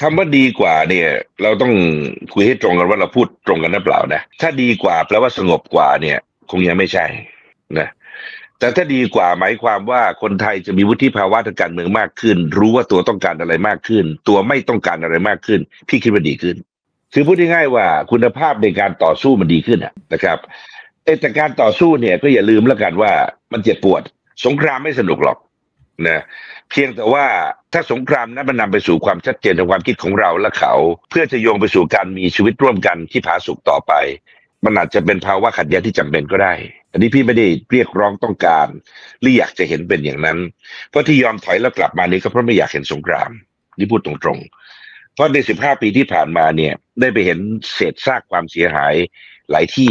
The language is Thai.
คำว่าดีกว่าเนี่ย เราต้องคุยให้ตรงกันว่าเราพูดตรงกันหรือเปล่านะถ้าดีกว่าแปลว่าสงบกว่าเนี่ย คงยังไม่ใช่นะแต่ถ้าดีกว่าหมายความว่าคนไทยจะมีวุฒิภาวะทางการเมืองมากขึ้น รู้ว่าตัวต้องการอะไรมากขึ้น ตัวไม่ต้องการอะไรมากขึ้น พี่คิดว่าดีขึ้น คือพูดง่ายๆว่าคุณภาพในการต่อสู้มันดีขึ้นนะครับแต่การต่อสู้เนี่ยก็อย่าลืมแล้วกันว่ามันเจ็บปวด สงครามไม่สนุกหรอก นะเพียงแต่ว่าถ้าสงครามนั้นมันนำไปสู่ความชัดเจนในความคิดของเราและเขา เพื่อจะโยงไปสู่การมีชีวิตร่วมกันที่ผาสุกต่อไป มันอาจจะเป็นภาวะขัดแย้งที่จำเป็นก็ได้ อันนี้พี่ไม่ได้เรียกร้องต้องการหรืออยากจะเห็นเป็นอย่างนั้น เพราะที่ยอมถอยแล้วกลับมานี้ก็เพราะไม่อยากเห็นสงครามนี่พูดตรงๆ เพราะในสิบห้าปีที่ผ่านมาเนี่ย ได้ไปเห็นเศษซากความเสียหายหลายที่